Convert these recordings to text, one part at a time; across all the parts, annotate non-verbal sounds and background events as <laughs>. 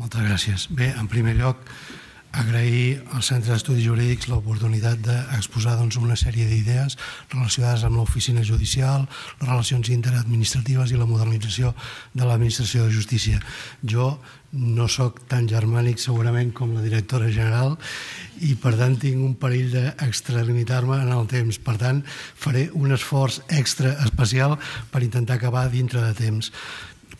Moltes gràcies. Bé, en primer lloc, agrair al Centre d'Estudis Jurídics l'oportunitat d'exposar doncs, una sèrie d'idees relacionades amb l'oficina judicial, les relacions interadministratives i la modernització de l'administració de justícia. Jo no sóc tan germànic segurament com la directora general i per tant tinc un perill d'extralimitar-me en el temps. Per tant, faré un esforç extra especial per intentar acabar dintre de temps.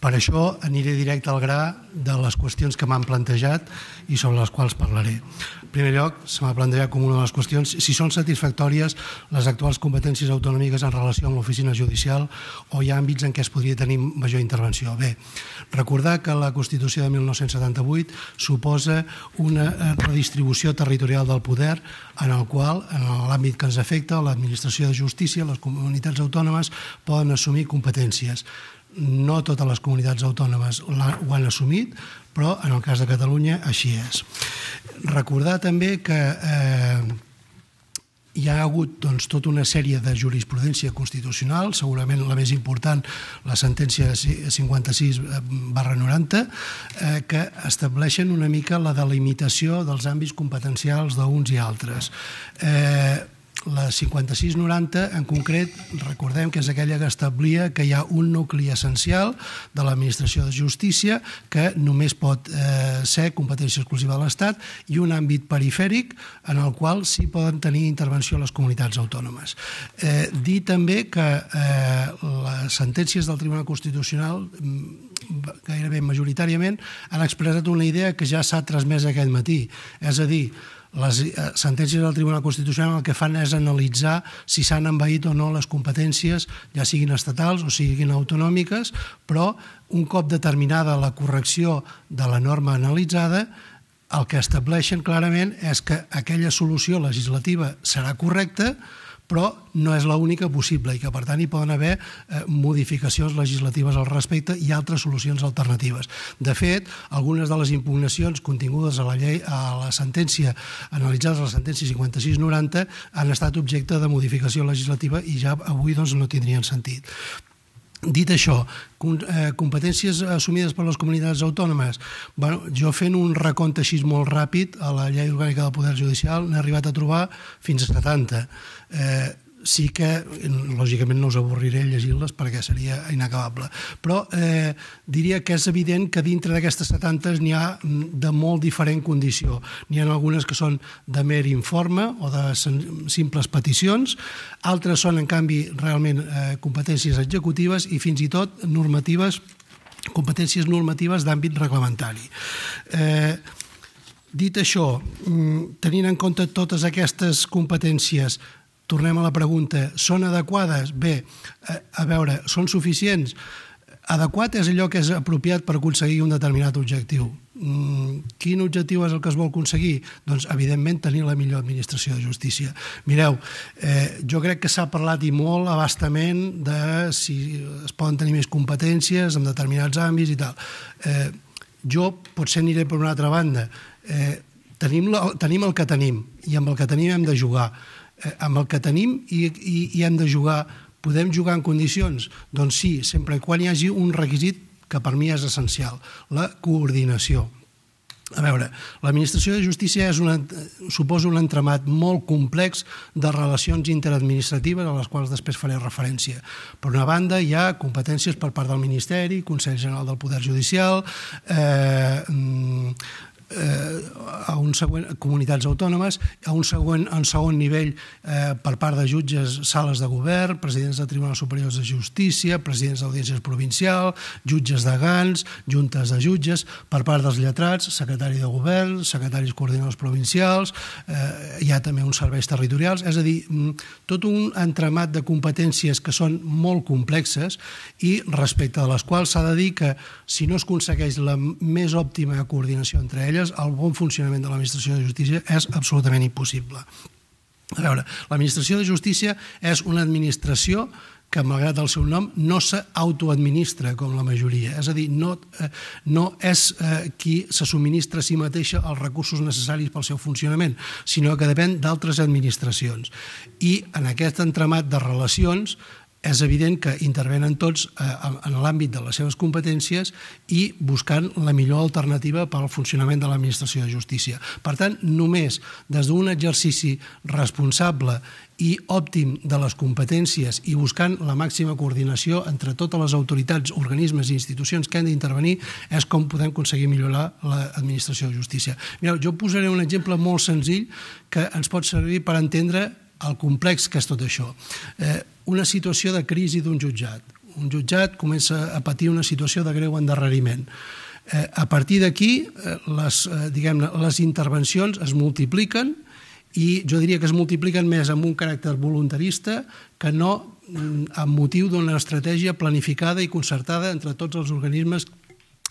Per això aniré directe al gra de les qüestions que m'han plantejat i sobre les quals parlaré. En primer lloc, se m'ha plantejat com una de les qüestions si són satisfactòries les actuals competències autonòmiques en relació amb l'oficina judicial o hi ha àmbits en què es podria tenir major intervenció. Bé, recordar que la Constitució de 1978 suposa una eh, redistribució territorial del poder en el qual, en l'àmbit que ens afecta, l'administració de justícia, les comunitats autònomes poden assumir competències no totes les comunitats autònomes ho han assumit, però en el cas de Catalunya així és. Recordar també que eh, hi ha hagut doncs, tota una sèrie de jurisprudència constitucional, segurament la més important, la sentència 56 barra 90, eh, que estableixen una mica la delimitació dels àmbits competencials d'uns i altres. Eh, la 5690, en concret, recordem que és aquella que establia que hi ha un nucli essencial de l'administració de justícia que només pot eh, ser competència exclusiva de l'Estat i un àmbit perifèric en el qual sí poden tenir intervenció les comunitats autònomes. Eh, dir també que eh, les sentències del Tribunal Constitucional mm, gairebé majoritàriament han expressat una idea que ja s'ha transmès aquest matí, és a dir, les eh, sentències del Tribunal Constitucional el que fan és analitzar si s'han envaït o no les competències, ja siguin estatals o siguin autonòmiques, però un cop determinada la correcció de la norma analitzada, el que estableixen clarament és que aquella solució legislativa serà correcta, però no és l'única possible i que per tant hi poden haver eh, modificacions legislatives al respecte i altres solucions alternatives. De fet, algunes de les impugnacions contingudes a la llei a la sentència analitzades a la sentència 5690 han estat objecte de modificació legislativa i ja avui doncs, no tindrien sentit. Dit això, eh, competències assumides per les comunitats autònomes, jo fent un recompte així molt ràpid a la llei orgànica del Poder Judicial n'he arribat a trobar fins a 70. Eh, sí que, lògicament no us avorriré llegir-les perquè seria inacabable, però eh, diria que és evident que dintre d'aquestes 70 n'hi ha de molt diferent condició. N'hi ha algunes que són de mer informe o de simples peticions, altres són, en canvi, realment eh, competències executives i fins i tot normatives competències normatives d'àmbit reglamentari. Eh, dit això, mm, tenint en compte totes aquestes competències tornem a la pregunta, són adequades? Bé, a, a veure, són suficients? Adequat és allò que és apropiat per aconseguir un determinat objectiu. Mm, quin objectiu és el que es vol aconseguir? Doncs, evidentment, tenir la millor administració de justícia. Mireu, eh, jo crec que s'ha parlat i molt abastament de si es poden tenir més competències en determinats àmbits i tal. Eh, jo potser aniré per una altra banda. Eh, tenim, tenim el que tenim i amb el que tenim hem de jugar eh, amb el que tenim i, i, i hem de jugar. Podem jugar en condicions? Doncs sí, sempre quan hi hagi un requisit que per mi és essencial, la coordinació. A veure, l'administració de justícia és una, suposa un entramat molt complex de relacions interadministratives a les quals després faré referència. Per una banda, hi ha competències per part del Ministeri, Consell General del Poder Judicial, eh, mm, eh, a un següent, comunitats autònomes, a un següent, en segon nivell eh, per part de jutges, sales de govern, presidents de tribunals superiors de justícia, presidents d'audiències provincial, jutges de GANs, juntes de jutges, per part dels lletrats, secretari de govern, secretaris coordinadors provincials, eh, hi ha també uns serveis territorials, és a dir, mm, tot un entramat de competències que són molt complexes i respecte a les quals s'ha de dir que si no es aconsegueix la més òptima coordinació entre elles, elles el bon funcionament de l'administració de justícia és absolutament impossible. A veure, l'administració de justícia és una administració que, malgrat el seu nom, no s'autoadministra com la majoria. És a dir, no, eh, no és eh, qui se subministra a si mateixa els recursos necessaris pel seu funcionament, sinó que depèn d'altres administracions. I en aquest entramat de relacions és evident que intervenen tots eh, en l'àmbit de les seves competències i buscant la millor alternativa per al funcionament de l'administració de justícia. Per tant, només des d'un exercici responsable i òptim de les competències i buscant la màxima coordinació entre totes les autoritats, organismes i institucions que han d'intervenir és com podem aconseguir millorar l'administració de justícia. Mireu, jo posaré un exemple molt senzill que ens pot servir per entendre el complex que és tot això. Eh, una situació de crisi d'un jutjat. Un jutjat comença a patir una situació de greu endarreriment. Eh, a partir d'aquí, eh, les, eh, les intervencions es multipliquen i jo diria que es multipliquen més amb un caràcter voluntarista que no mm, amb motiu d'una estratègia planificada i concertada entre tots els organismes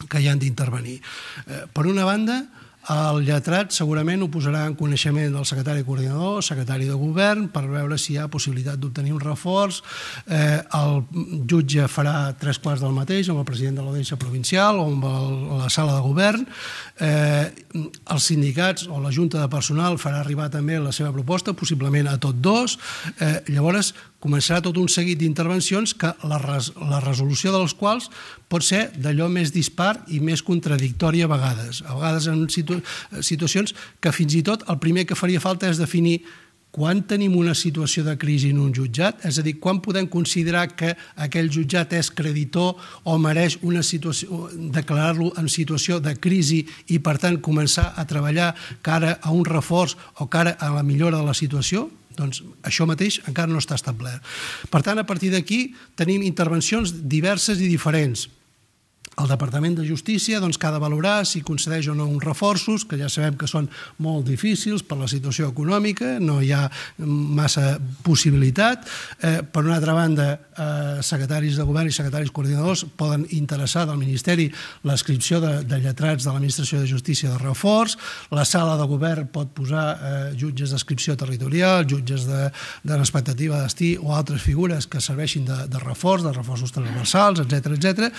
que hi han d'intervenir. Eh, per una banda, el lletrat segurament ho posarà en coneixement del secretari coordinador, secretari de govern, per veure si hi ha possibilitat d'obtenir un reforç. Eh, el jutge farà tres quarts del mateix amb el president de l'audiència provincial o amb el, la sala de govern. Eh, els sindicats o la Junta de Personal farà arribar també la seva proposta, possiblement a tot dos. Eh, llavors, començarà tot un seguit d'intervencions que la, res, la resolució dels quals pot ser d'allò més dispar i més contradictòria a vegades. A vegades en situ, situacions que fins i tot el primer que faria falta és definir quan tenim una situació de crisi en un jutjat, és a dir, quan podem considerar que aquell jutjat és creditor o mereix una situació, declarar-lo en situació de crisi i, per tant, començar a treballar cara a un reforç o cara a la millora de la situació? Doncs això mateix encara no està establert. Per tant, a partir d'aquí tenim intervencions diverses i diferents el Departament de Justícia doncs, que ha de valorar si concedeix o no uns reforços, que ja sabem que són molt difícils per la situació econòmica, no hi ha massa possibilitat. Eh, per una altra banda, eh, secretaris de govern i secretaris coordinadors poden interessar del Ministeri l'inscripció de, de lletrats de l'Administració de Justícia de reforç, la sala de govern pot posar eh, jutges d'adscripció territorial, jutges de, de l'expectativa d'estí o altres figures que serveixin de, de reforç, de reforços transversals, etc etc.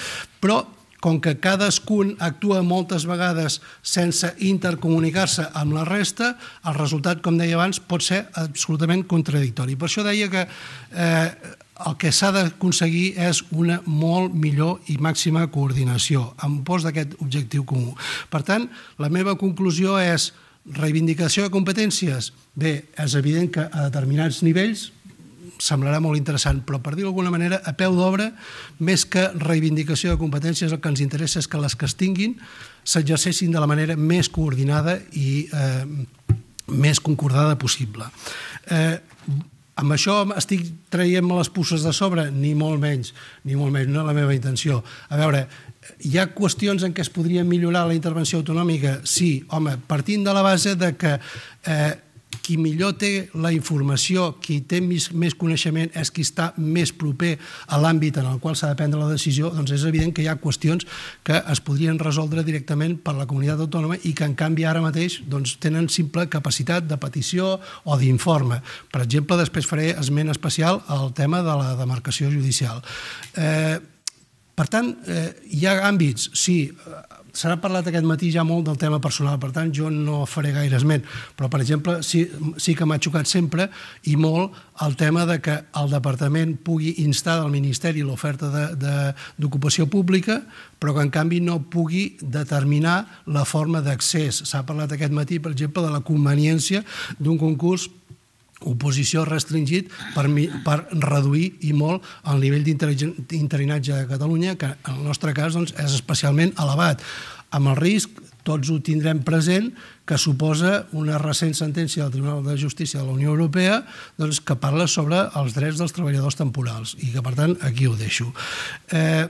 però com que cadascun actua moltes vegades sense intercomunicar-se amb la resta, el resultat, com deia abans, pot ser absolutament contradictori. Per això deia que eh, el que s'ha d'aconseguir és una molt millor i màxima coordinació en pos d'aquest objectiu comú. Per tant, la meva conclusió és reivindicació de competències. Bé, és evident que a determinats nivells semblarà molt interessant, però per dir-ho d'alguna manera, a peu d'obra, més que reivindicació de competències, el que ens interessa és que les que es tinguin s'exercessin de la manera més coordinada i eh, més concordada possible. Eh, amb això estic traient-me les puces de sobre? Ni molt menys, ni molt menys, no és la meva intenció. A veure, hi ha qüestions en què es podria millorar la intervenció autonòmica? Sí, home, partint de la base de que eh, qui millor té la informació, qui té més, coneixement, és qui està més proper a l'àmbit en el qual s'ha de prendre la decisió, doncs és evident que hi ha qüestions que es podrien resoldre directament per la comunitat autònoma i que en canvi ara mateix doncs, tenen simple capacitat de petició o d'informe. Per exemple, després faré esment especial al tema de la demarcació judicial. Eh, per tant, eh, hi ha àmbits, sí, s'ha parlat aquest matí ja molt del tema personal, per tant jo no faré gaire esment, però per exemple sí, sí que m'ha xocat sempre i molt el tema de que el departament pugui instar del Ministeri l'oferta d'ocupació pública, però que en canvi no pugui determinar la forma d'accés. S'ha parlat aquest matí, per exemple, de la conveniència d'un concurs oposició restringit per, per reduir i molt el nivell d'interinatge de Catalunya, que en el nostre cas doncs, és especialment elevat, amb el risc, tots ho tindrem present, que suposa una recent sentència del Tribunal de Justícia de la Unió Europea doncs, que parla sobre els drets dels treballadors temporals i que, per tant, aquí ho deixo. Eh,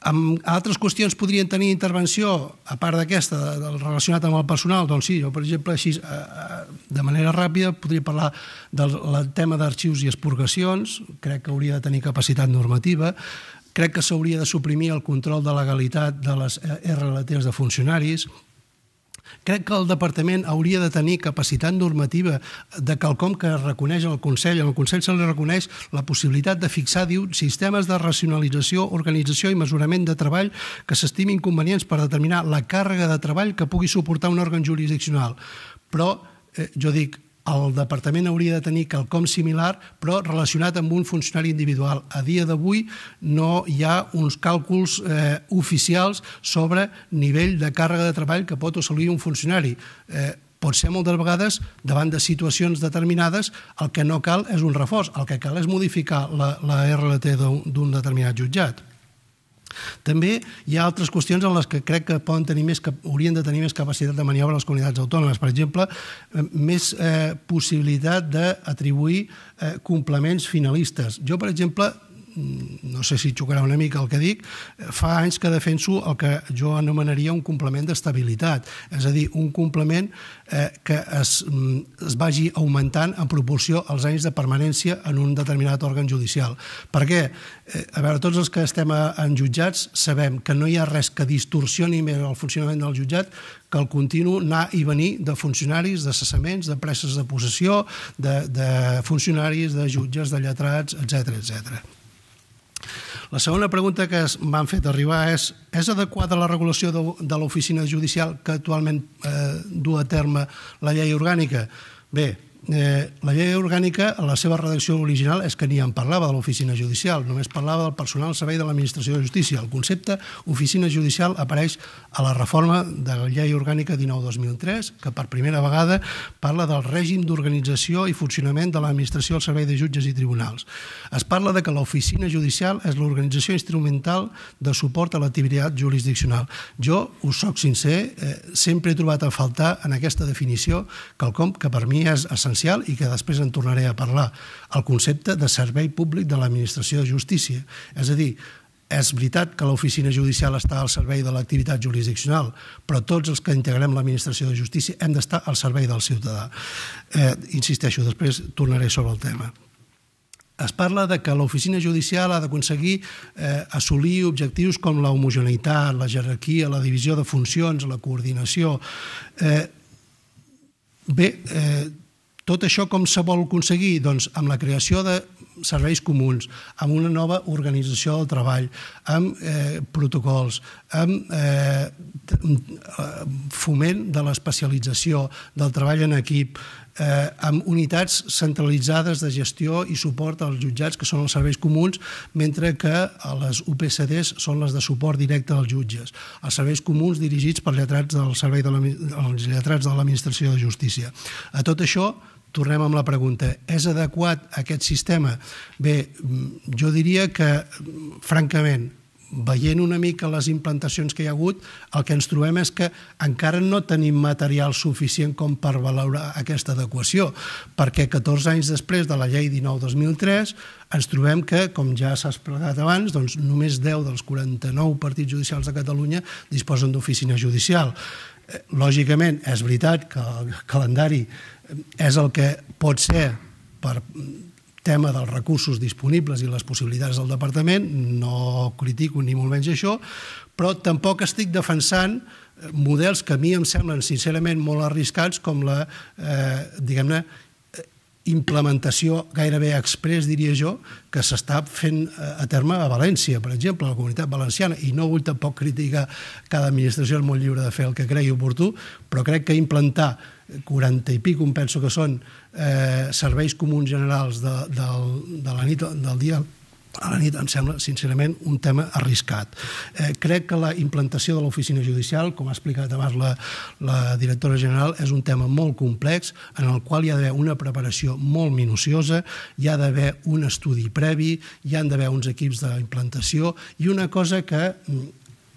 amb altres qüestions podrien tenir intervenció, a part d'aquesta, del relacionat amb el personal? Doncs sí, jo, per exemple, així, eh, eh, de manera ràpida, podria parlar del tema d'arxius i expurgacions, crec que hauria de tenir capacitat normativa, crec que s'hauria de suprimir el control de legalitat de les RLTs de funcionaris, Crec que el departament hauria de tenir capacitat normativa de quelcom que es reconeix al Consell. Al Consell se li reconeix la possibilitat de fixar, diu, sistemes de racionalització, organització i mesurament de treball que s'estimin convenients per determinar la càrrega de treball que pugui suportar un òrgan jurisdiccional. Però eh, jo dic, el departament hauria de tenir quelcom similar, però relacionat amb un funcionari individual. A dia d'avui no hi ha uns càlculs eh, oficials sobre nivell de càrrega de treball que pot assolir un funcionari. Eh, pot ser moltes vegades, davant de situacions determinades, el que no cal és un reforç, el que cal és modificar la, la RLT d'un determinat jutjat. També hi ha altres qüestions en les que crec que poden tenir més, que haurien de tenir més capacitat de maniobra les comunitats autònomes. Per exemple, eh, més eh, possibilitat d'atribuir eh, complements finalistes. Jo, per exemple, no sé si xocarà una mica el que dic, fa anys que defenso el que jo anomenaria un complement d'estabilitat, és a dir, un complement eh, que es, mm, es vagi augmentant en proporció als anys de permanència en un determinat òrgan judicial. Per què? Eh, a veure, tots els que estem en jutjats sabem que no hi ha res que distorsioni més el funcionament del jutjat que el continu anar i venir de funcionaris, de cessaments, de presses de possessió, de, de funcionaris, de jutges, de lletrats, etc etc. La segona pregunta que m'han fet arribar és és adequada la regulació de, l'oficina judicial que actualment eh, du a terme la llei orgànica? Bé, Eh, la llei orgànica, a la seva redacció original, és que ni en parlava de l'oficina judicial, només parlava del personal al servei de l'administració de justícia. El concepte oficina judicial apareix a la reforma de la llei orgànica 19-2003, que per primera vegada parla del règim d'organització i funcionament de l'administració al servei de jutges i tribunals. Es parla de que l'oficina judicial és l'organització instrumental de suport a l'activitat jurisdiccional. Jo, us soc sincer, eh, sempre he trobat a faltar en aquesta definició quelcom que per mi és essencial essencial i que després en tornaré a parlar, el concepte de servei públic de l'administració de justícia. És a dir, és veritat que l'oficina judicial està al servei de l'activitat jurisdiccional, però tots els que integrem l'administració de justícia hem d'estar al servei del ciutadà. Eh, insisteixo, després tornaré sobre el tema. Es parla de que l'oficina judicial ha d'aconseguir eh, assolir objectius com la homogeneïtat, la jerarquia, la divisió de funcions, la coordinació. Eh, bé, eh, tot això com se vol aconseguir? Doncs amb la creació de serveis comuns, amb una nova organització del treball, amb eh, protocols, amb eh, foment de l'especialització, del treball en equip, eh, amb unitats centralitzades de gestió i suport als jutjats, que són els serveis comuns, mentre que les UPCDs són les de suport directe als jutges. Els serveis comuns dirigits per lletrats del servei de lletrats de l'Administració de Justícia. A tot això tornem amb la pregunta, és adequat aquest sistema? Bé, jo diria que, francament, veient una mica les implantacions que hi ha hagut, el que ens trobem és que encara no tenim material suficient com per valorar aquesta adequació, perquè 14 anys després de la llei 19-2003 ens trobem que, com ja s'ha explicat abans, doncs només 10 dels 49 partits judicials de Catalunya disposen d'oficina judicial. Eh, lògicament, és veritat que el calendari és el que pot ser per tema dels recursos disponibles i les possibilitats del departament, no critico ni molt menys això, però tampoc estic defensant models que a mi em semblen sincerament molt arriscats com la, eh, diguem-ne, implementació gairebé express, diria jo, que s'està fent eh, a terme a València, per exemple, a la comunitat valenciana, i no vull tampoc criticar cada administració és molt lliure de fer el que cregui oportú, però crec que implantar 40 i pic, penso que són eh, serveis comuns generals de, de, de la nit del dia a la nit em sembla, sincerament, un tema arriscat. Eh, crec que la implantació de l'oficina judicial, com ha explicat abans la, la directora general, és un tema molt complex en el qual hi ha d'haver una preparació molt minuciosa, hi ha d'haver un estudi previ, hi han d'haver uns equips d'implantació i una cosa que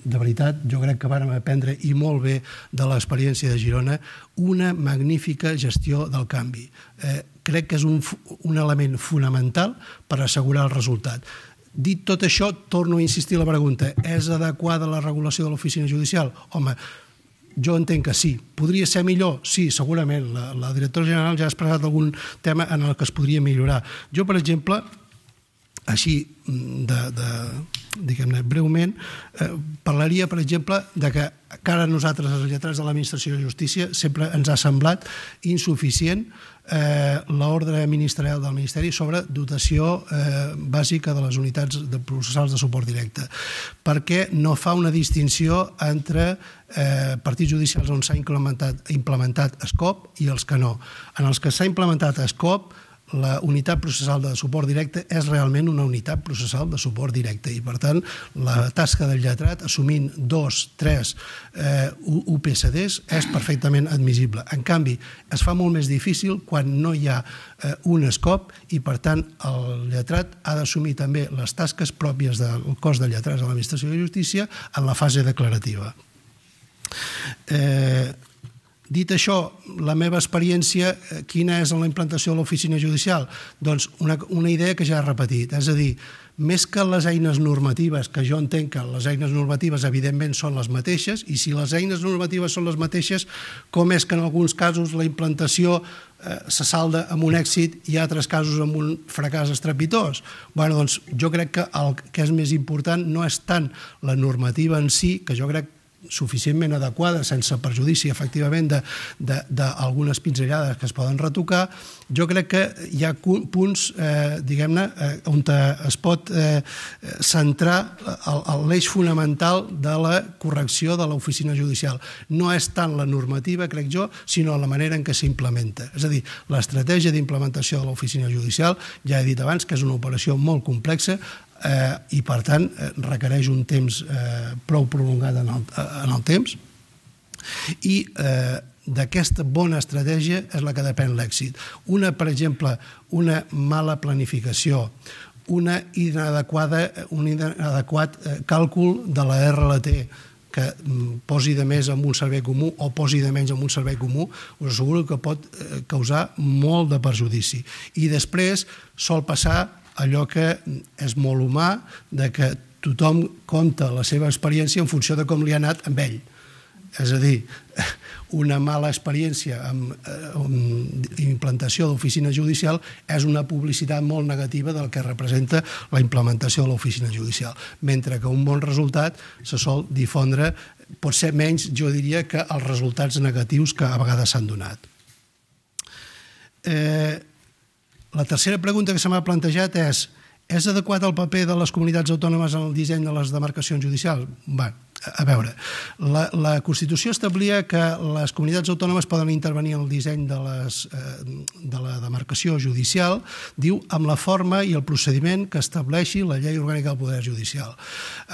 de veritat, jo crec que vàrem aprendre i molt bé de l'experiència de Girona, una magnífica gestió del canvi. Eh, crec que és un, un element fonamental per assegurar el resultat. Dit tot això, torno a insistir la pregunta, és adequada la regulació de l'oficina judicial? Home, jo entenc que sí. Podria ser millor? Sí, segurament. La, la directora general ja ha expressat algun tema en el que es podria millorar. Jo, per exemple, així de, de, diguem-ne, breument, eh, parlaria, per exemple, de que cara a nosaltres, els lletrats de l'Administració de Justícia, sempre ens ha semblat insuficient eh, l'ordre ministerial del Ministeri sobre dotació eh, bàsica de les unitats de processals de suport directe, perquè no fa una distinció entre eh, partits judicials on s'ha implementat, implementat ESCOP i els que no. En els que s'ha implementat ESCOP, la unitat processal de suport directe és realment una unitat processal de suport directe i, per tant, la tasca del lletrat, assumint dos, tres eh, UPCDs, és perfectament admissible. En canvi, es fa molt més difícil quan no hi ha eh, un escop i, per tant, el lletrat ha d'assumir també les tasques pròpies del cos de lletrats de l'Administració de Justícia en la fase declarativa. Eh, Dit això, la meva experiència, eh, quina és la implantació de l'oficina judicial? Doncs una, una idea que ja he repetit, és a dir, més que les eines normatives, que jo entenc que les eines normatives evidentment són les mateixes, i si les eines normatives són les mateixes, com és que en alguns casos la implantació eh, se salda amb un èxit i altres casos amb un fracàs estrepitós? Bueno, doncs jo crec que el que és més important no és tant la normativa en si, que jo crec suficientment adequada, sense perjudici, efectivament, d'algunes pinzellades que es poden retocar, jo crec que hi ha punts, eh, diguem-ne, eh, on es pot eh, centrar l'eix fonamental de la correcció de l'oficina judicial. No és tant la normativa, crec jo, sinó la manera en què s'implementa. És a dir, l'estratègia d'implementació de l'oficina judicial, ja he dit abans que és una operació molt complexa, eh, i per tant eh, requereix un temps eh, prou prolongat en el, en el temps i eh, d'aquesta bona estratègia és la que depèn l'èxit. Una, per exemple, una mala planificació, una inadequada, un inadequat eh, càlcul de la RLT, que mm, posi de més en un servei comú o posi de menys en un servei comú, us asseguro que pot eh, causar molt de perjudici. I després sol passar allò que és molt humà, de que tothom compta la seva experiència en funció de com li ha anat amb ell. És a dir, <laughs> una mala experiència amb, eh, amb implantació d'oficina judicial és una publicitat molt negativa del que representa la implementació de l'oficina judicial, mentre que un bon resultat se sol difondre, pot ser menys, jo diria, que els resultats negatius que a vegades s'han donat. Eh, la tercera pregunta que se m'ha plantejat és és adequat el paper de les comunitats autònomes en el disseny de les demarcacions judicials? Bé, a veure, la, la Constitució establia que les comunitats autònomes poden intervenir en el disseny de, les, eh, de la demarcació judicial, diu, amb la forma i el procediment que estableixi la llei orgànica del Poder Judicial.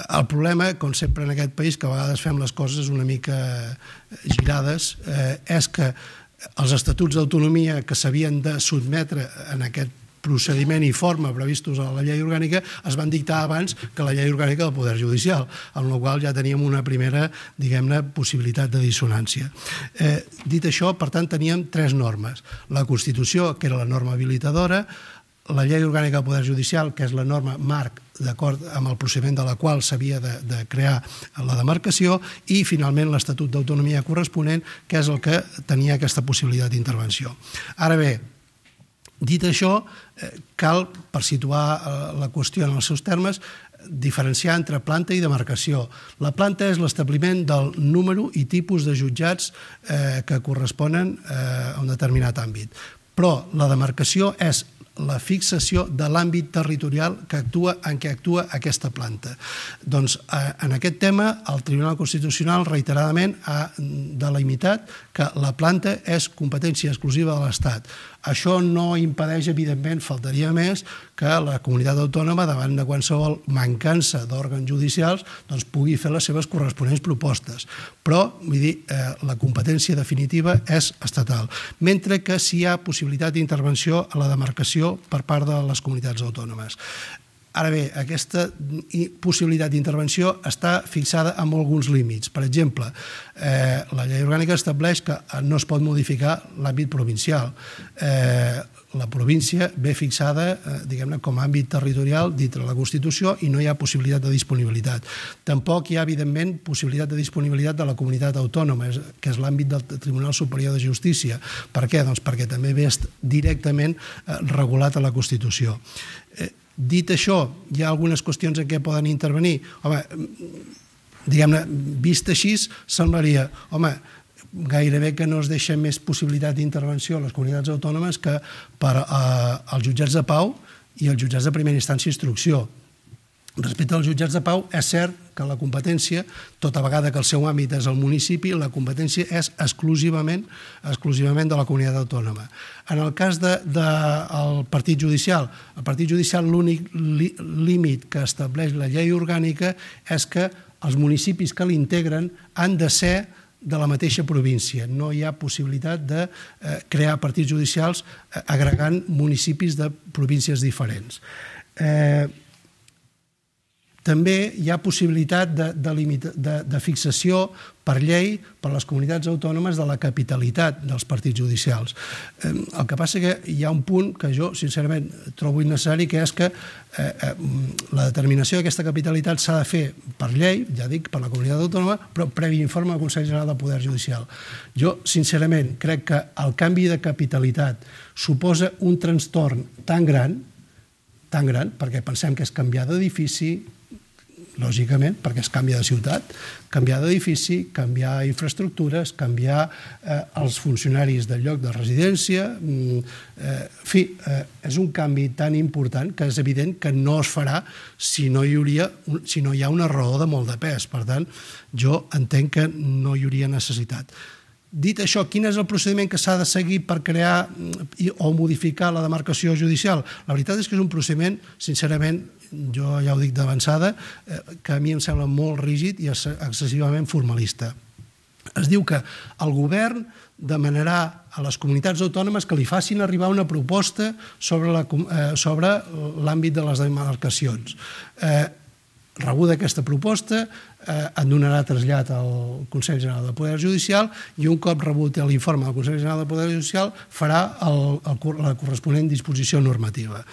El problema, com sempre en aquest país, que a vegades fem les coses una mica girades, eh, és que els estatuts d'autonomia que s'havien de sotmetre en aquest procediment i forma previstos a la llei orgànica es van dictar abans que la llei orgànica del Poder Judicial, amb la qual ja teníem una primera, diguem-ne, possibilitat de dissonància. Eh, dit això, per tant, teníem tres normes. La Constitució, que era la norma habilitadora, la llei orgànica del Poder Judicial, que és la norma marc d'acord amb el procediment de la qual s'havia de, de crear la demarcació, i finalment l'Estatut d'Autonomia corresponent, que és el que tenia aquesta possibilitat d'intervenció. Ara bé, dit això, eh, cal, per situar eh, la qüestió en els seus termes, diferenciar entre planta i demarcació. La planta és l'establiment del número i tipus de jutjats eh, que corresponen eh, a un determinat àmbit. Però la demarcació és la fixació de l'àmbit territorial que actua en què actua aquesta planta. Doncs eh, en aquest tema el Tribunal Constitucional reiteradament ha delimitat que la planta és competència exclusiva de l'Estat. Això no impedeix, evidentment, faltaria més, que la comunitat autònoma, davant de qualsevol mancança d'òrgans judicials, doncs pugui fer les seves corresponents propostes. Però, vull dir, eh, la competència definitiva és estatal. Mentre que si hi ha possibilitat d'intervenció a la demarcació per part de les comunitats autònomes. Ara bé, aquesta possibilitat d'intervenció està fixada amb alguns límits. Per exemple, eh, la llei orgànica estableix que no es pot modificar l'àmbit provincial. Eh, la província ve fixada eh, diguem-ne com a àmbit territorial dintre la Constitució i no hi ha possibilitat de disponibilitat. Tampoc hi ha, evidentment, possibilitat de disponibilitat de la comunitat autònoma, que és l'àmbit del Tribunal Superior de Justícia. Per què? Doncs perquè també ve directament eh, regulat a la Constitució. Eh, Dit això, hi ha algunes qüestions en què poden intervenir. Home, diguem-ne, vist així, semblaria, home, gairebé que no es deixa més possibilitat d'intervenció a les comunitats autònomes que per eh, als jutjats de pau i els jutjats de primera instància i instrucció. Respecte als jutjats de pau, és cert que la competència, tota vegada que el seu àmbit és el municipi, la competència és exclusivament exclusivament de la comunitat autònoma. En el cas del de, de partit judicial, el partit judicial l'únic límit que estableix la llei orgànica és que els municipis que l'integren han de ser de la mateixa província. No hi ha possibilitat de eh, crear partits judicials eh, agregant municipis de províncies diferents. Eh, també hi ha possibilitat de, de, de, de fixació per llei per les comunitats autònomes de la capitalitat dels partits judicials. El que passa que hi ha un punt que jo, sincerament, trobo innecessari, que és que eh, eh, la determinació d'aquesta capitalitat s'ha de fer per llei, ja dic, per la comunitat autònoma, però previ informe del Consell General del Poder Judicial. Jo, sincerament, crec que el canvi de capitalitat suposa un trastorn tan gran, tan gran, perquè pensem que és canviar d'edifici, lògicament, perquè es canvia de ciutat, canviar d'edifici, canviar infraestructures, canviar eh, els funcionaris del lloc de residència... Mm, eh, en fi, eh, és un canvi tan important que és evident que no es farà si no hi, hauria, si no hi ha una raó de molt de pes. Per tant, jo entenc que no hi hauria necessitat. Dit això, quin és el procediment que s'ha de seguir per crear mm, o modificar la demarcació judicial? La veritat és que és un procediment, sincerament, jo ja ho dic d'avançada, eh, que a mi em sembla molt rígid i excessivament formalista. Es diu que el govern demanarà a les comunitats autònomes que li facin arribar una proposta sobre l'àmbit de les demarcacions. Eh, rebuda aquesta proposta, eh, en donarà trasllat al Consell General del Poder Judicial i un cop rebut l'informe del Consell General del Poder Judicial farà el, la corresponent disposició normativa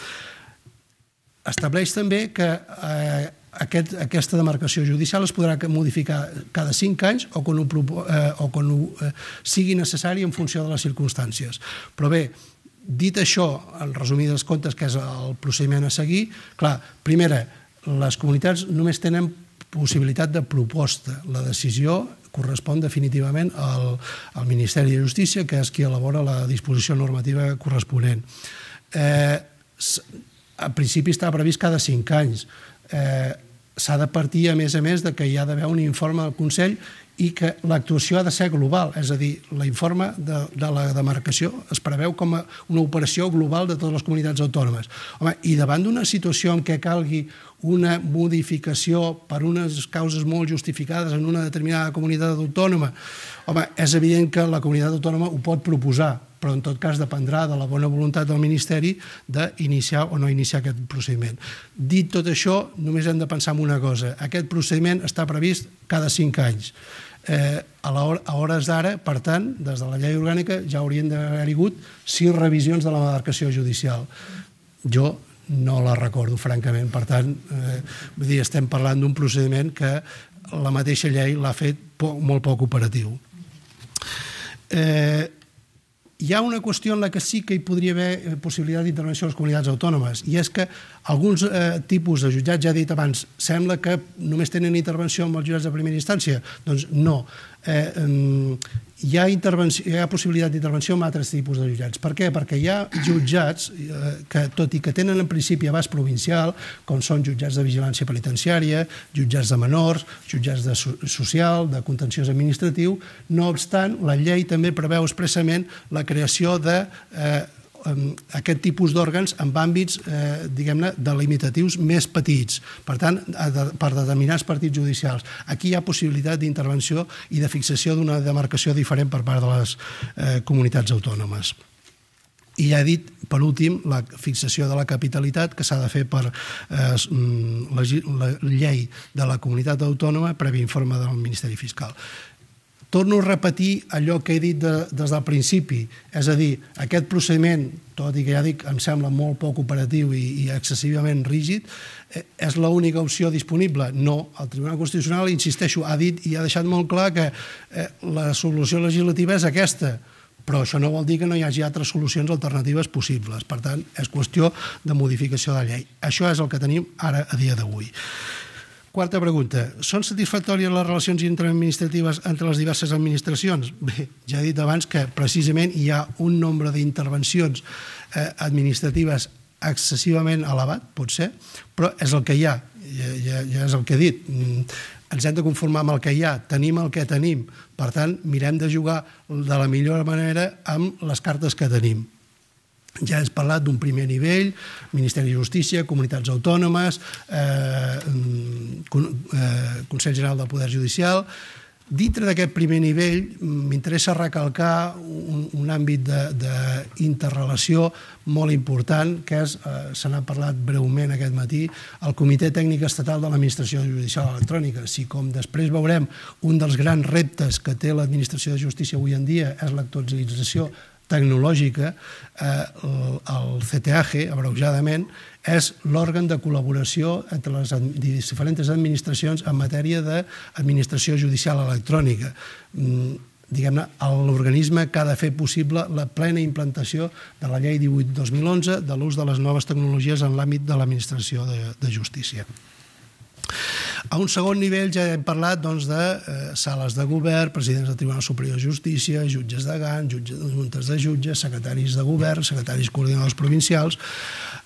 estableix també que eh, aquest, aquesta demarcació judicial es podrà modificar cada cinc anys o quan, ho, eh, o quan ho, eh, sigui necessari en funció de les circumstàncies. Però bé, dit això, en resumir dels comptes, que és el procediment a seguir, clar, primera, les comunitats només tenen possibilitat de proposta. La decisió correspon definitivament al, al Ministeri de Justícia, que és qui elabora la disposició normativa corresponent. Eh, a principi està previst cada cinc anys. Eh, S'ha de partir, a més a més, de que hi ha d'haver un informe del Consell i que l'actuació ha de ser global, és a dir, l'informe de, de la demarcació es preveu com a una operació global de totes les comunitats autònomes. Home, I davant d'una situació en què calgui una modificació per unes causes molt justificades en una determinada comunitat autònoma, home, és evident que la comunitat autònoma ho pot proposar, però en tot cas dependrà de la bona voluntat del Ministeri d'iniciar o no iniciar aquest procediment. Dit tot això, només hem de pensar en una cosa. Aquest procediment està previst cada cinc anys. Eh, a, hora, a hores d'ara, per tant, des de la llei orgànica ja haurien d'haver hagut sis revisions de la demarcació judicial. Jo no la recordo, francament. Per tant, eh, vull dir, estem parlant d'un procediment que la mateixa llei l'ha fet molt poc operatiu. Eh, hi ha una qüestió en la que sí que hi podria haver eh, possibilitat d'intervenció a les comunitats autònomes, i és que alguns eh, tipus de jutjats, ja he dit abans, sembla que només tenen intervenció amb els jutjats de primera instància. Doncs no. Eh, hi ha, hi ha possibilitat d'intervenció amb altres tipus de jutjats. Per què? Perquè hi ha jutjats eh, que, tot i que tenen en principi abast provincial, com són jutjats de vigilància penitenciària, jutjats de menors, jutjats de social, de contenciós administratiu, no obstant, la llei també preveu expressament la creació de eh, aquest tipus d'òrgans amb àmbits, eh, diguem-ne, delimitatius més petits, per tant, per determinats partits judicials. Aquí hi ha possibilitat d'intervenció i de fixació d'una demarcació diferent per part de les eh, comunitats autònomes. I ja he dit, per últim, la fixació de la capitalitat que s'ha de fer per eh, la, la llei de la comunitat autònoma previ informe del Ministeri Fiscal torno a repetir allò que he dit de, des del principi, és a dir, aquest procediment, tot i que ja dic, em sembla molt poc operatiu i, i excessivament rígid, eh, és l'única opció disponible? No. El Tribunal Constitucional, insisteixo, ha dit i ha deixat molt clar que eh, la solució legislativa és aquesta, però això no vol dir que no hi hagi altres solucions alternatives possibles. Per tant, és qüestió de modificació de la llei. Això és el que tenim ara a dia d'avui. Quarta pregunta. Són satisfactòries les relacions interadministratives entre les diverses administracions? Bé, ja he dit abans que precisament hi ha un nombre d'intervencions eh, administratives excessivament elevat, pot ser, però és el que hi ha, ja, ja, ja és el que he dit. Mm, ens hem de conformar amb el que hi ha, tenim el que tenim, per tant, mirem de jugar de la millor manera amb les cartes que tenim. Ja has parlat d'un primer nivell, Ministeri de Justícia, comunitats autònomes, eh, eh, Consell General del Poder Judicial. Dintre d'aquest primer nivell m'interessa recalcar un, un àmbit d'interrelació molt important, que és, eh, se n'ha parlat breument aquest matí, el Comitè Tècnic Estatal de l'Administració Judicial Electrònica. Si com després veurem un dels grans reptes que té l'Administració de Justícia avui en dia és l'actualització tecnològica, eh, el CTAG, abreujadament, és l'òrgan de col·laboració entre les diferents administracions en matèria d'administració judicial electrònica. Mm, diguem-ne, l'organisme que ha de fer possible la plena implantació de la llei 18-2011 de l'ús de les noves tecnologies en l'àmbit de l'administració de, de justícia. A un segon nivell ja hem parlat doncs, de eh, sales de govern, presidents del Tribunal Superior de Justícia, jutges de GAN, jutges, juntes de jutges, secretaris de govern, secretaris coordinadors provincials.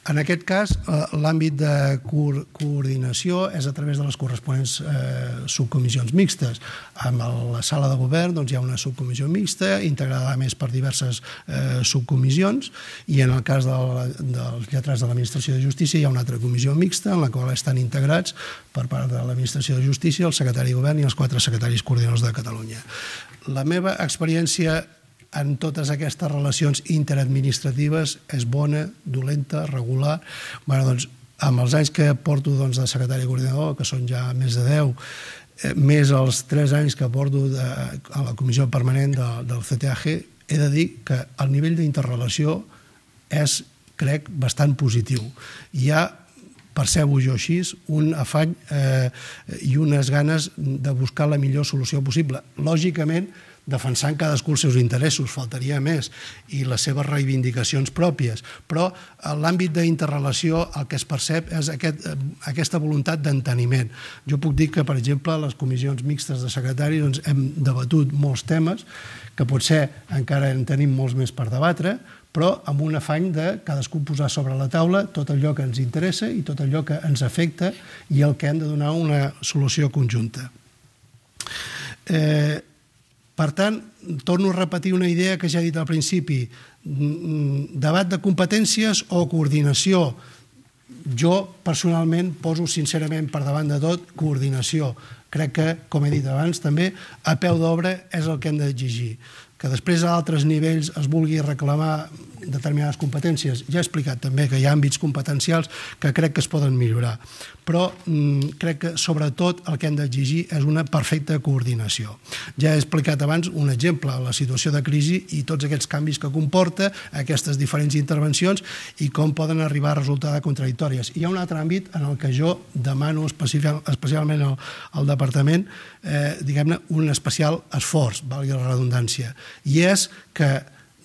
En aquest cas, eh, l'àmbit de coordinació és a través de les corresponents eh, subcomissions mixtes. Amb la sala de govern doncs, hi ha una subcomissió mixta, integrada més per diverses eh, subcomissions, i en el cas del, dels lletrats de l'Administració de Justícia hi ha una altra comissió mixta en la qual estan integrats per part de l'Administració de Justícia, el secretari de Govern i els quatre secretaris coordinadors de Catalunya. La meva experiència en totes aquestes relacions interadministratives és bona, dolenta, regular. Bueno, doncs, amb els anys que porto doncs, de secretari coordinador, que són ja més de 10, eh, més els 3 anys que porto de, a la comissió permanent de, del CTAG, he de dir que el nivell d'interrelació és, crec, bastant positiu. Hi ha percebo jo així, un afany eh, i unes ganes de buscar la millor solució possible. Lògicament, defensant cadascú els seus interessos, faltaria més, i les seves reivindicacions pròpies. Però en l'àmbit d'interrelació el que es percep és aquest, eh, aquesta voluntat d'enteniment. Jo puc dir que, per exemple, a les comissions mixtes de secretaris doncs, hem debatut molts temes que potser encara en tenim molts més per debatre, però amb un afany de cadascú posar sobre la taula tot allò que ens interessa i tot allò que ens afecta i el que hem de donar una solució conjunta. Eh, per tant, torno a repetir una idea que ja he dit al principi. Debat de competències o coordinació. Jo, personalment, poso sincerament per davant de tot coordinació. Crec que, com he dit abans, també a peu d'obra és el que hem d'exigir que després a altres nivells es vulgui reclamar determinades competències. Ja he explicat també que hi ha àmbits competencials que crec que es poden millorar, però mm, crec que sobretot el que hem d'exigir és una perfecta coordinació. Ja he explicat abans un exemple, la situació de crisi i tots aquests canvis que comporta, aquestes diferents intervencions i com poden arribar a resultar contradictòries. Hi ha un altre àmbit en el que jo demano especial, especialment al, al departament eh, diguem-ne, un especial esforç, valgui la redundància, i és que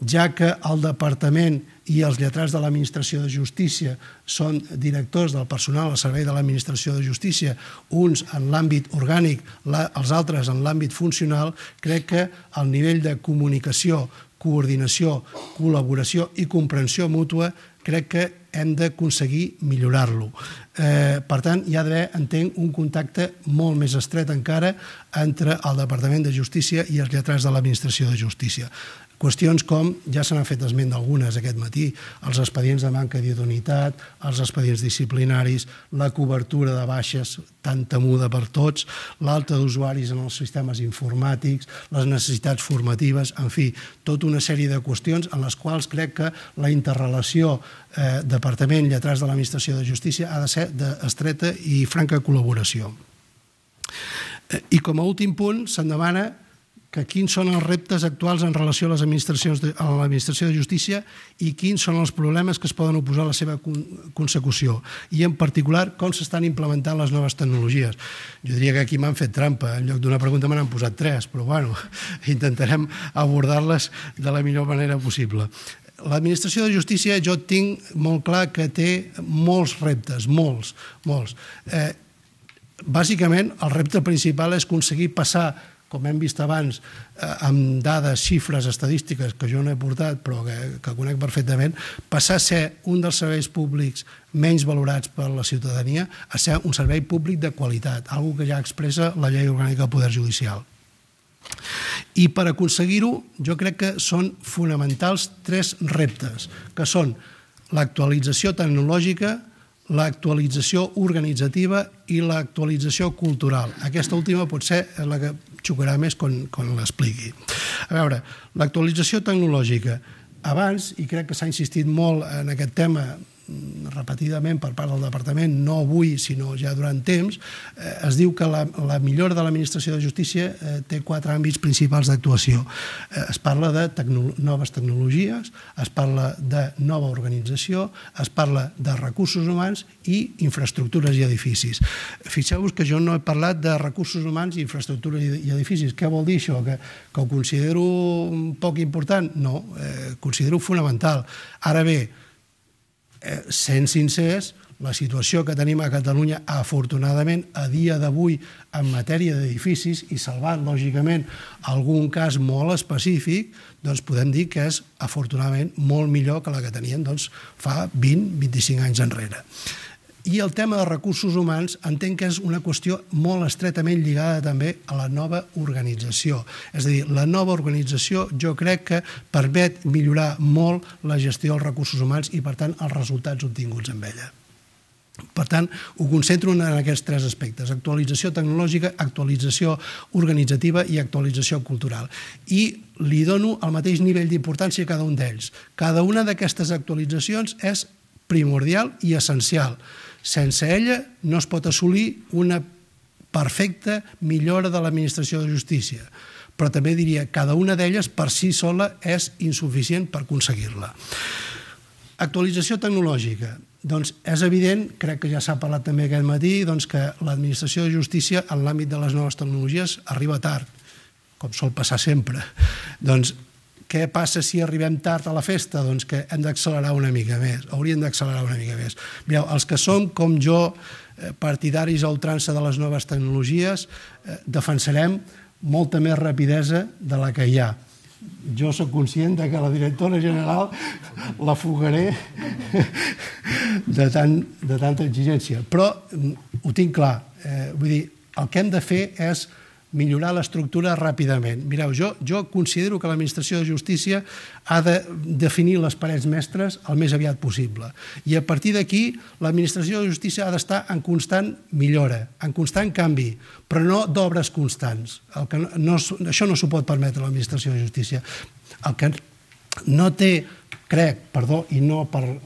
ja que el Departament i els lletrats de l'Administració de Justícia són directors del personal al servei de l'Administració de Justícia, uns en l'àmbit orgànic, els altres en l'àmbit funcional, crec que el nivell de comunicació, coordinació, col·laboració i comprensió mútua crec que hem d'aconseguir millorar-lo. Eh, per tant, hi ha d'haver, entenc, un contacte molt més estret encara entre el Departament de Justícia i els lletrats de l'Administració de Justícia. Qüestions com, ja se n'ha fet esment d'algunes aquest matí, els expedients de manca d'idoneïtat, els expedients disciplinaris, la cobertura de baixes tan temuda per tots, l'alta d'usuaris en els sistemes informàtics, les necessitats formatives, en fi, tota una sèrie de qüestions en les quals crec que la interrelació eh, Departament Lletrats de l'Administració de Justícia ha de ser d'estreta i franca col·laboració. Eh, I com a últim punt, se'n demana que quins són els reptes actuals en relació a les administracions de, a l'administració de justícia i quins són els problemes que es poden oposar a la seva consecució i en particular com s'estan implementant les noves tecnologies. Jo diria que aquí m'han fet trampa, en lloc d'una pregunta me n'han posat tres, però bueno, <laughs> intentarem abordar-les de la millor manera possible. L'administració de justícia jo tinc molt clar que té molts reptes, molts, molts. Eh, bàsicament, el repte principal és aconseguir passar com hem vist abans, eh, amb dades, xifres estadístiques que jo no he portat però que, que conec perfectament, passar a ser un dels serveis públics menys valorats per la ciutadania a ser un servei públic de qualitat, algo que ja expressa la llei orgànica del Poder Judicial. I per aconseguir-ho, jo crec que són fonamentals tres reptes, que són l'actualització tecnològica, l'actualització organitzativa i l'actualització cultural. Aquesta última pot ser la que xocarà més quan, quan l'expliqui. A veure, l'actualització tecnològica. Abans, i crec que s'ha insistit molt en aquest tema repetidament per part del departament, no avui, sinó ja durant temps, eh, es diu que la, la millora de l'administració de justícia eh, té quatre àmbits principals d'actuació. Eh, es parla de tecno noves tecnologies, es parla de nova organització, es parla de recursos humans i infraestructures i edificis. Fixeu-vos que jo no he parlat de recursos humans i infraestructures i edificis. Què vol dir això? Que, que ho considero poc important? No, eh, considero fonamental. Ara bé, eh, sent sincers, la situació que tenim a Catalunya, afortunadament, a dia d'avui, en matèria d'edificis, i salvant, lògicament, algun cas molt específic, doncs podem dir que és, afortunadament, molt millor que la que teníem doncs, fa 20-25 anys enrere. I el tema de recursos humans entenc que és una qüestió molt estretament lligada també a la nova organització. És a dir, la nova organització jo crec que permet millorar molt la gestió dels recursos humans i, per tant, els resultats obtinguts amb ella. Per tant, ho concentro en aquests tres aspectes, actualització tecnològica, actualització organitzativa i actualització cultural. I li dono el mateix nivell d'importància a cada un d'ells. Cada una d'aquestes actualitzacions és primordial i essencial. Sense ella no es pot assolir una perfecta millora de l'administració de justícia, però també diria que cada una d'elles per si sola és insuficient per aconseguir-la. Actualització tecnològica. Doncs és evident, crec que ja s'ha parlat també aquest matí, doncs que l'administració de justícia en l'àmbit de les noves tecnologies arriba tard, com sol passar sempre. Doncs què passa si arribem tard a la festa? Doncs que hem d'accelerar una mica més, hauríem d'accelerar una mica més. Mireu, els que som, com jo, eh, partidaris a ultrança de les noves tecnologies, eh, defensarem molta més rapidesa de la que hi ha. Jo sóc conscient de que la directora general la fugaré de, tant, de tanta exigència, però mm, ho tinc clar. Eh, vull dir, el que hem de fer és millorar l'estructura ràpidament. Mireu, jo, jo considero que l'administració de justícia ha de definir les parets mestres el més aviat possible. I a partir d'aquí, l'administració de justícia ha d'estar en constant millora, en constant canvi, però no d'obres constants. El que no, això no s'ho pot permetre l'administració de justícia. El que no té, crec, perdó, i no per el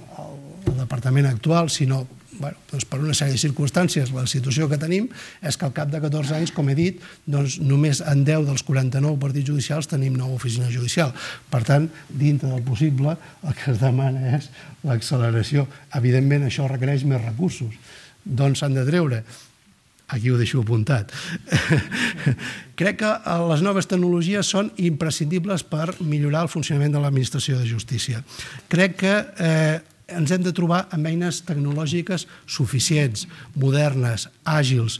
departament actual, sinó bueno, doncs per una sèrie de circumstàncies, la situació que tenim és que al cap de 14 anys, com he dit, doncs només en 10 dels 49 partits judicials tenim nova oficina judicial. Per tant, dintre del possible, el que es demana és l'acceleració. Evidentment, això requereix més recursos. Doncs s'han de treure. Aquí ho deixo apuntat. <laughs> Crec que les noves tecnologies són imprescindibles per millorar el funcionament de l'administració de justícia. Crec que eh, ens hem de trobar amb eines tecnològiques suficients, modernes, àgils,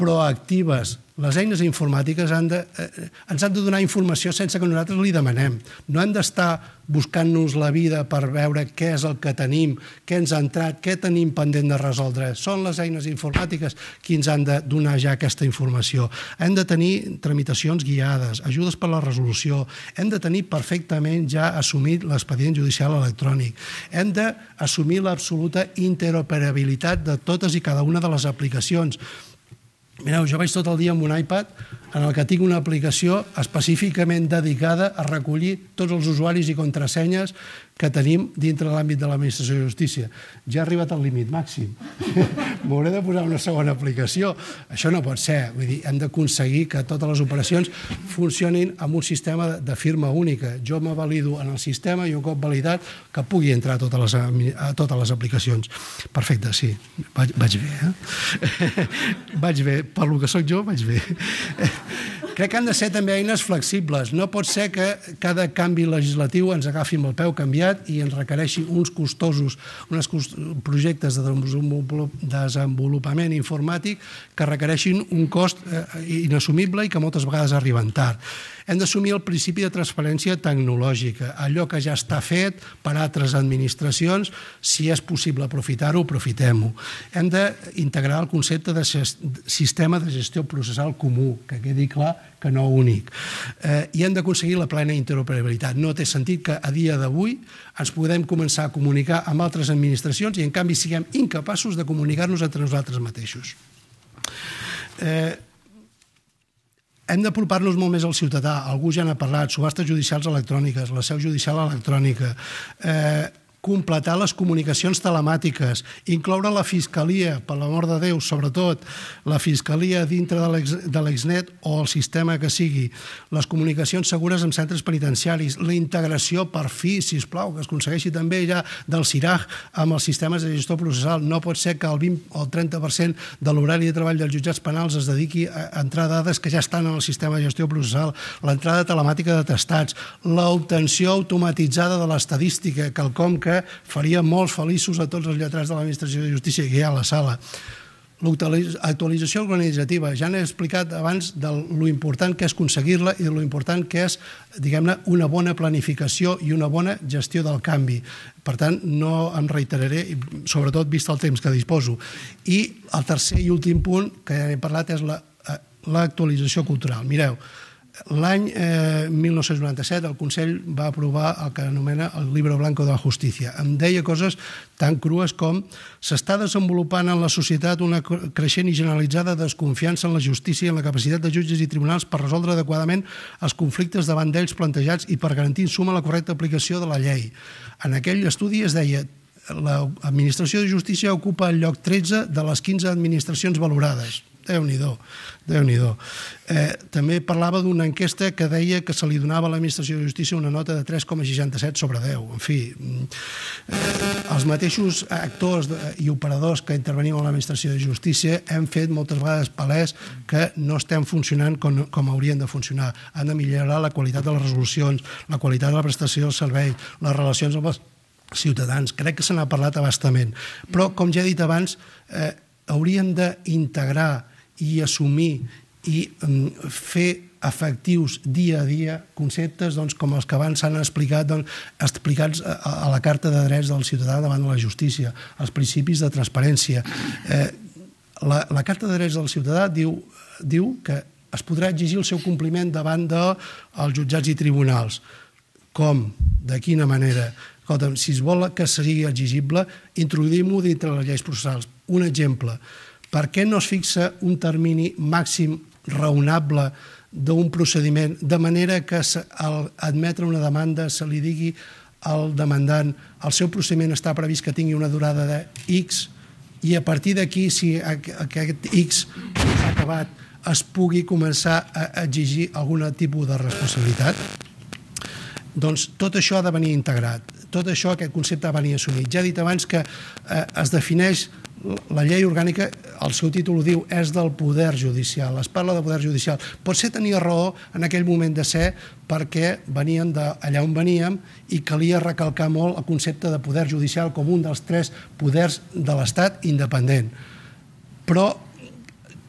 proactives. Les eines informàtiques han de, eh, ens han de donar informació sense que nosaltres li demanem. No hem d'estar buscant-nos la vida per veure què és el que tenim, què ens ha entrat, què tenim pendent de resoldre. Són les eines informàtiques qui ens han de donar ja aquesta informació. Hem de tenir tramitacions guiades, ajudes per la resolució, hem de tenir perfectament ja assumit l'expedient judicial electrònic, hem d'assumir l'absoluta interoperabilitat de totes i cada una de les aplicacions Mireu, jo vaig tot el dia amb un iPad en el que tinc una aplicació específicament dedicada a recollir tots els usuaris i contrasenyes que tenim dintre de l'àmbit de l'administració de justícia. Ja ha arribat al límit màxim. <laughs> M'hauré de posar una segona aplicació. Això no pot ser. Vull dir, hem d'aconseguir que totes les operacions funcionin amb un sistema de firma única. Jo me valido en el sistema i un cop validat que pugui entrar a totes les, a totes les aplicacions. Perfecte, sí. Vaig, vaig bé, eh? <laughs> vaig bé. Per lo que sóc jo, vaig bé. <laughs> Crec que han de ser també eines flexibles. No pot ser que cada canvi legislatiu ens agafi amb el peu canviat i ens requereixi uns costosos, uns cost projectes de desenvolupament informàtic que requereixin un cost eh, inassumible i que moltes vegades arriben tard hem d'assumir el principi de transferència tecnològica. Allò que ja està fet per altres administracions, si és possible aprofitar-ho, aprofitem-ho. Hem d'integrar el concepte de sistema de gestió processal comú, que quedi clar que no únic. Eh, I hem d'aconseguir la plena interoperabilitat. No té sentit que a dia d'avui ens podem començar a comunicar amb altres administracions i en canvi siguem incapaços de comunicar-nos entre nosaltres mateixos. Eh, hem d'apropar-nos molt més al ciutadà. Algú ja n'ha parlat, subhastes judicials electròniques, la seu judicial electrònica, eh, completar les comunicacions telemàtiques, incloure la Fiscalia, per l'amor de Déu, sobretot la Fiscalia dintre de l'Exnet o el sistema que sigui, les comunicacions segures amb centres penitenciaris, la integració per fi, si plau, que es aconsegueixi també ja del CIRAG amb els sistemes de gestió processal. No pot ser que el 20 o el 30% de l'horari de treball dels jutjats penals es dediqui a entrar dades que ja estan en el sistema de gestió processal, l'entrada telemàtica de testats, l'obtenció automatitzada de l'estadística, quelcom que que faria molts feliços a tots els lletrats de l'administració de justícia que hi ha a la sala. L'actualització organitzativa, ja n'he explicat abans de lo important que és aconseguir-la i de lo important que és, diguem-ne, una bona planificació i una bona gestió del canvi. Per tant, no em reiteraré, sobretot vist el temps que disposo. I el tercer i últim punt que ja he parlat és l'actualització la, cultural. Mireu, L'any eh, 1997 el Consell va aprovar el que anomena el Libro Blanco de la Justícia. Em deia coses tan crues com s'està desenvolupant en la societat una creixent i generalitzada desconfiança en la justícia i en la capacitat de jutges i tribunals per resoldre adequadament els conflictes davant d'ells plantejats i per garantir en suma la correcta aplicació de la llei. En aquell estudi es deia l'administració de justícia ocupa el lloc 13 de les 15 administracions valorades déu nhi déu eh, També parlava d'una enquesta que deia que se li donava a l'administració de justícia una nota de 3,67 sobre 10. En fi, eh, els mateixos actors i operadors que intervenim a l'administració de justícia hem fet moltes vegades palès que no estem funcionant com, com haurien de funcionar. Han de millorar la qualitat de les resolucions, la qualitat de la prestació del servei, les relacions amb els ciutadans. Crec que se n'ha parlat abastament. Però, com ja he dit abans, eh, hauríem d'integrar i assumir i mm, fer efectius dia a dia conceptes doncs, com els que abans s'han explicat doncs, explicats a, a la Carta de Drets del Ciutadà davant de la justícia, els principis de transparència. Eh, la, la Carta de Drets del Ciutadà diu, diu que es podrà exigir el seu compliment davant dels jutjats i tribunals. Com? De quina manera? Escolta'm, si es vol que sigui exigible, introduïm-ho dintre les lleis processals. Un exemple, per què no es fixa un termini màxim raonable d'un procediment, de manera que al admetre una demanda se li digui al demandant el seu procediment està previst que tingui una durada de X i a partir d'aquí, si aquest X s'ha acabat, es pugui començar a exigir algun tipus de responsabilitat? Doncs tot això ha de venir integrat. Tot això, aquest concepte ha de venir assumit. Ja he dit abans que eh, es defineix la llei orgànica, el seu títol ho diu, és del poder judicial, es parla de poder judicial. Potser tenia raó en aquell moment de ser perquè venien d'allà on veníem i calia recalcar molt el concepte de poder judicial com un dels tres poders de l'Estat independent. Però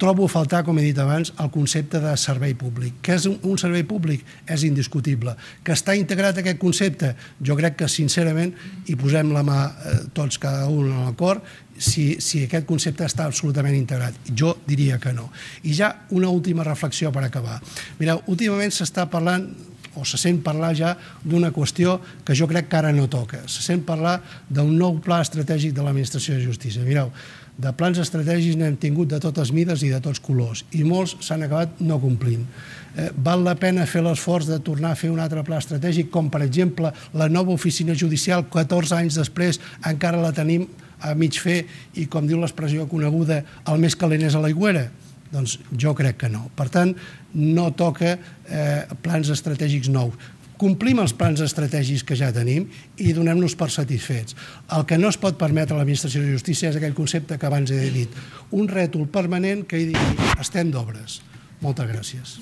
trobo a faltar, com he dit abans, el concepte de servei públic. Què és un servei públic? És indiscutible. Que està integrat aquest concepte? Jo crec que, sincerament, hi posem la mà eh, tots, cada un a l'acord, si, si aquest concepte està absolutament integrat. Jo diria que no. I ja una última reflexió per acabar. Mireu, últimament s'està parlant o se sent parlar ja d'una qüestió que jo crec que ara no toca. Se sent parlar d'un nou pla estratègic de l'administració de justícia. Mireu, de plans estratègics n'hem tingut de totes mides i de tots colors, i molts s'han acabat no complint. Eh, val la pena fer l'esforç de tornar a fer un altre pla estratègic, com per exemple la nova oficina judicial, 14 anys després encara la tenim a mig fer i, com diu l'expressió coneguda, el més calent és a l'aigüera? Doncs jo crec que no. Per tant, no toca eh, plans estratègics nous complim els plans estratègics que ja tenim i donem-nos per satisfets. El que no es pot permetre a l'administració de justícia és aquell concepte que abans he dit, un rètol permanent que hi digui estem d'obres. Moltes gràcies.